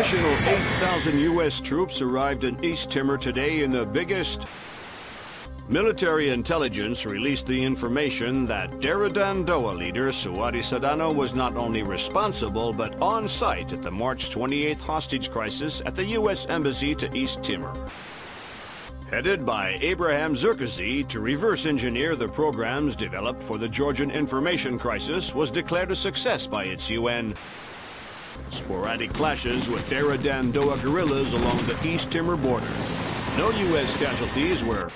additional 8,000 U.S. troops arrived in East Timor today in the biggest... Military intelligence released the information that Darah Dan Doa leader Suhadi Sadono was not only responsible but on site at the March 28th hostage crisis at the U.S. Embassy to East Timor. Headed by Abraham Zherkezhi to reverse engineer the programs developed for the Georgian information crisis was declared a success by its UN. Sporadic clashes with Darah Dan Doa guerrillas along the East Timor border. No U.S. casualties were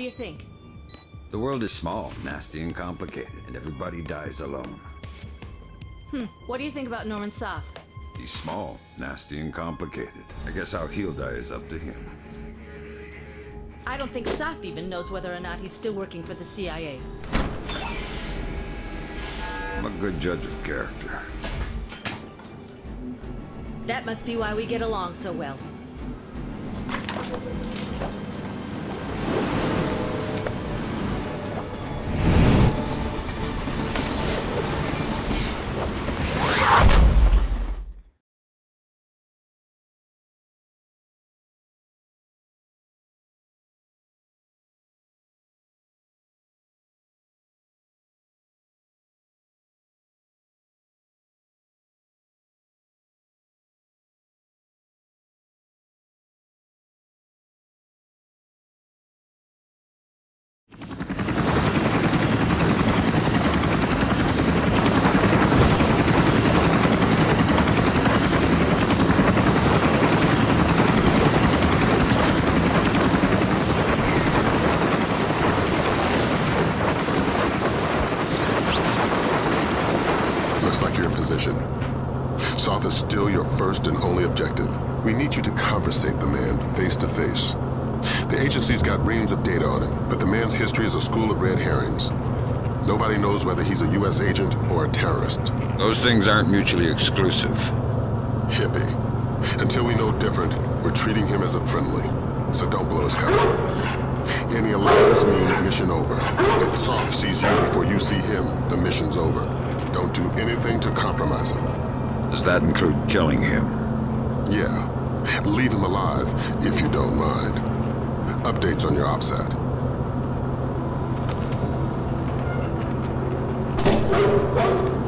do you think? The world is small, nasty, and complicated, and everybody dies alone. Hmm, what do you think about Norman Soth? He's small, nasty, and complicated. I guess how he'll die is up to him. I don't think Soth even knows whether or not he's still working for the CIA. I'm a good judge of character. That must be why we get along so well. Looks like you're in position. Soth is still your first and only objective. We need you to conversate the man face to face. The agency's got reams of data on him, but the man's history is a school of red herrings. Nobody knows whether he's a U.S. agent or a terrorist. Those things aren't mutually exclusive. Hippie. Until we know different, we're treating him as a friendly. So don't blow his cover. Any alliance mean mission over. If Soth sees you before you see him, the mission's over anything to compromise him. Does that include killing him? Yeah. Leave him alive, if you don't mind. Updates on your OPSAT. Thank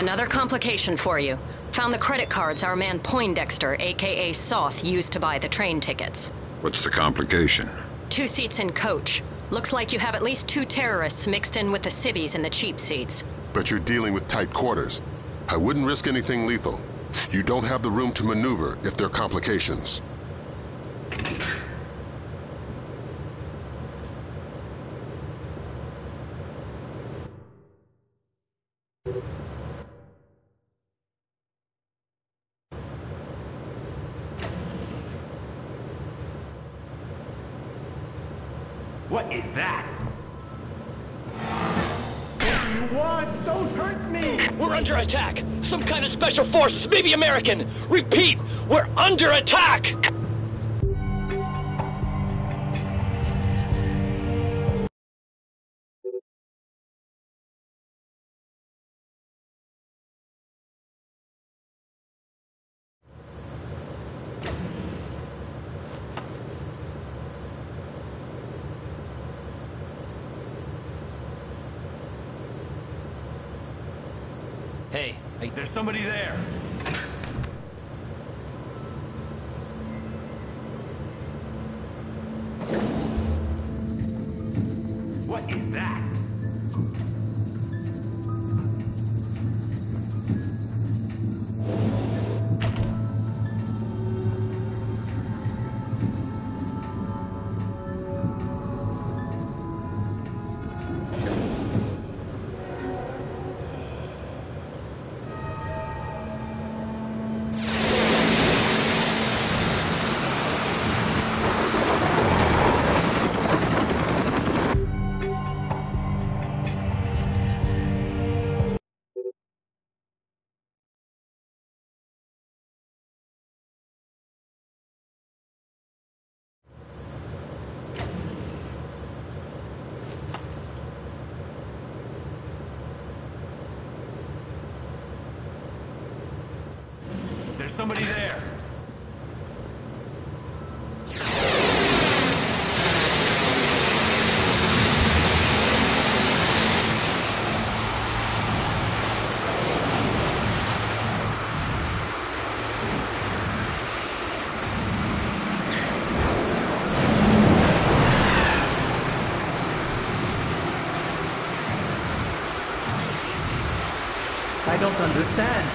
Another complication for you. Found the credit cards our man Poindexter, aka Soth, used to buy the train tickets. What's the complication? Two seats in coach. Looks like you have at least two terrorists mixed in with the civvies in the cheap seats. But you're dealing with tight quarters. I wouldn't risk anything lethal. You don't have the room to maneuver if there are complications. Special forces, maybe American! Repeat, we're under attack! Somebody there. Don't understand.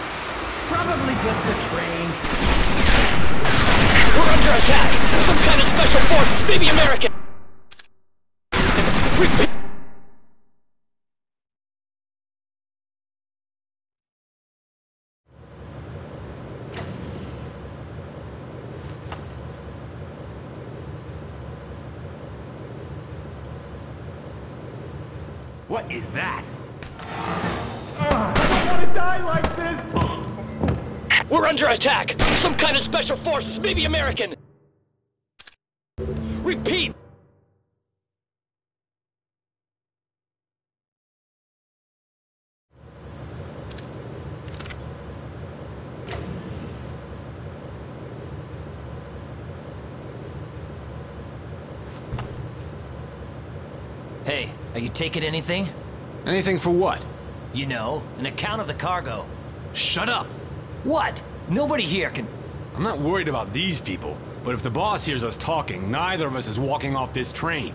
Probably just the train. We're under attack! Some kind of special forces, maybe American! Repeat, What is that? We're under attack! Some kind of special forces, maybe American! Repeat, Hey, are you taking anything? Anything for what? You know, an account of the cargo. Shut up! What? Nobody here can... I'm not worried about these people, but if the boss hears us talking, neither of us is walking off this train.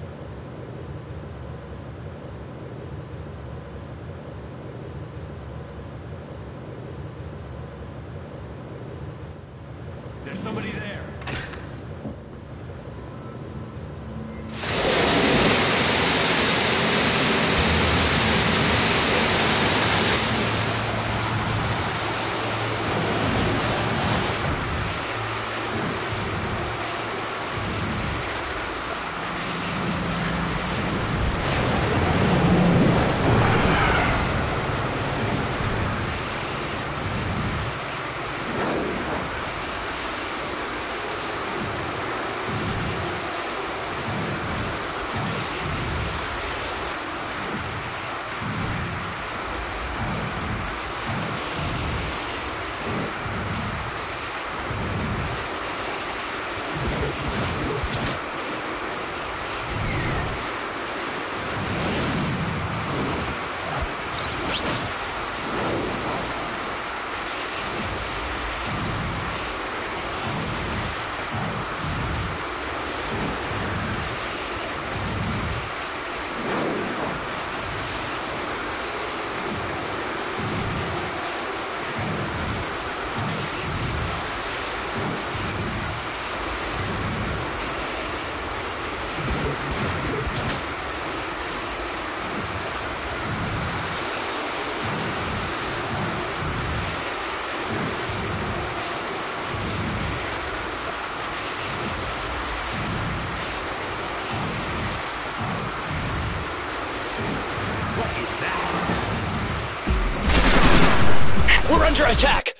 We're under attack!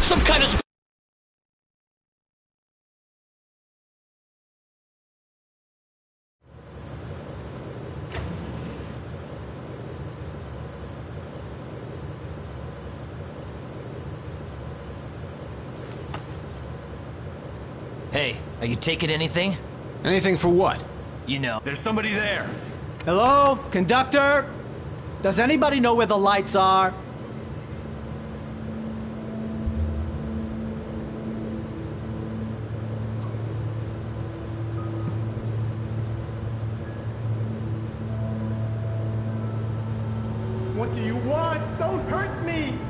Some kind of... sp- Hey, are you taking anything? Anything for what? You know. There's somebody there. Hello? Conductor? Does anybody know where the lights are? What do you want? Don't hurt me!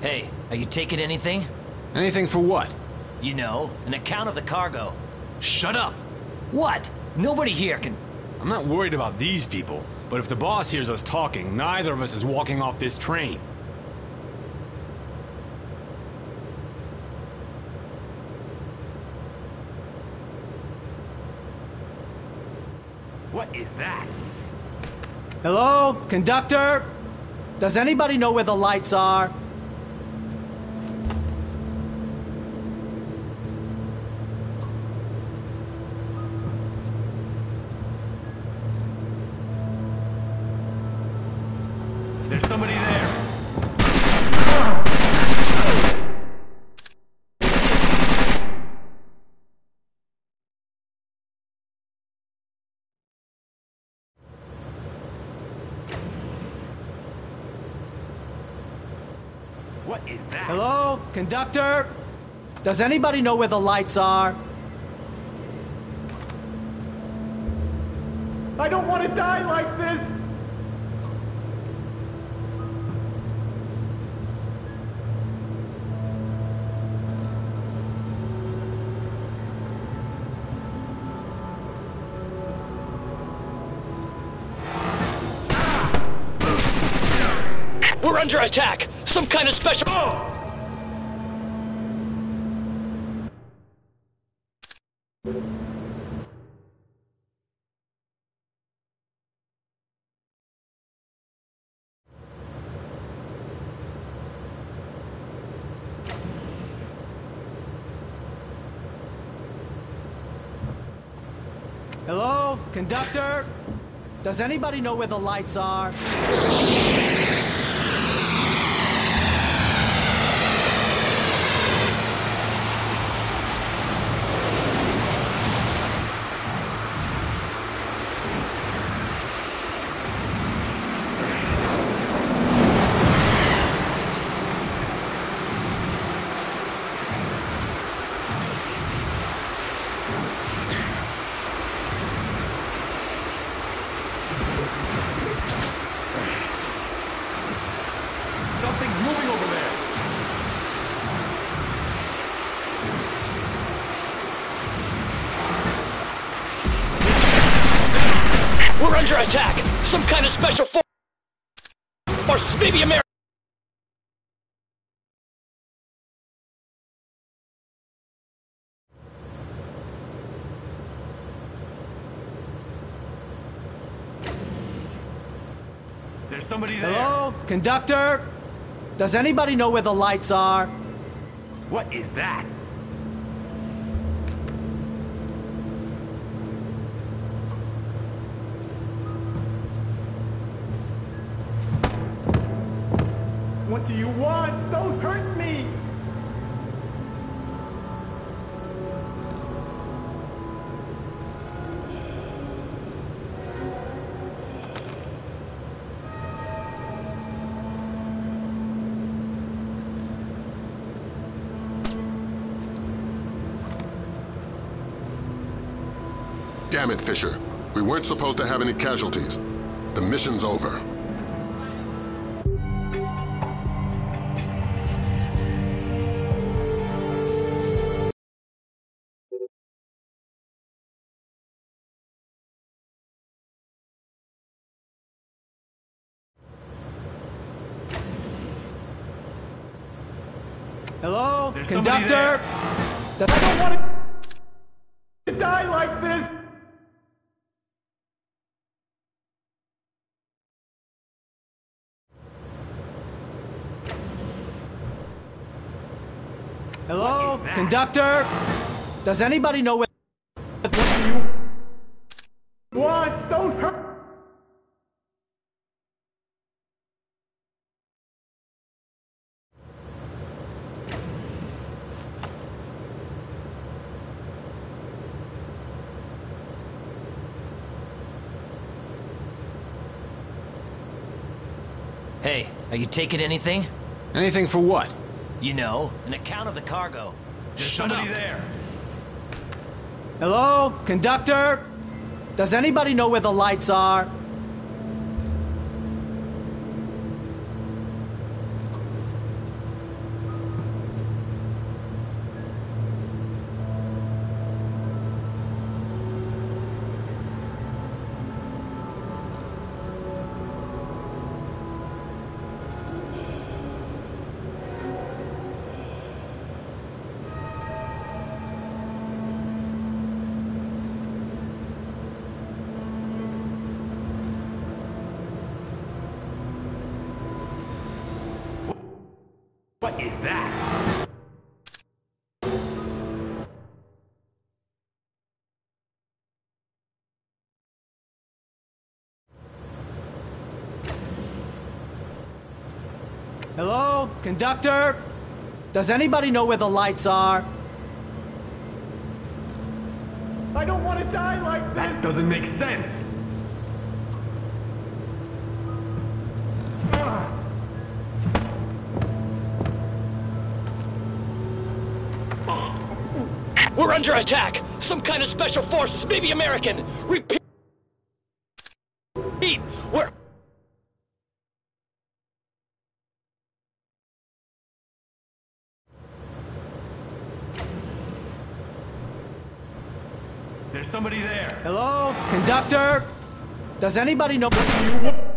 Hey, are you taking anything? Anything for what? You know, an account of the cargo. Shut up! What? Nobody here can... I'm not worried about these people, but if the boss hears us talking, neither of us is walking off this train. What is that? Hello? Conductor? Does anybody know where the lights are? Conductor? Does anybody know where the lights are? I don't want to die like this! We're under attack! Some kind of special... Oh! Hello? Conductor? Does anybody know where the lights are? Something's moving over there! We're under attack! Some kind of special force... Or maybe American... There's somebody there. Hello? Conductor? Does anybody know where the lights are? What is that? do you want? Don't hurt me! Damn it, Fisher. We weren't supposed to have any casualties. The mission's over. Hello? There's somebody Conductor? there. Does- I don't want to die like this! Hello? What is that? Conductor? Does anybody know where... Hey, are you taking anything? Anything for what? You know, an account of the cargo. There's Shut somebody up. there. Hello? Conductor? Does anybody know where the lights are? Is that? Hello? Conductor? Does anybody know where the lights are? I don't want to die like this! That doesn't make sense! We're under attack! Some kind of special forces, maybe American! Repeat! We're... There's somebody there. Hello? Conductor? Does anybody know... You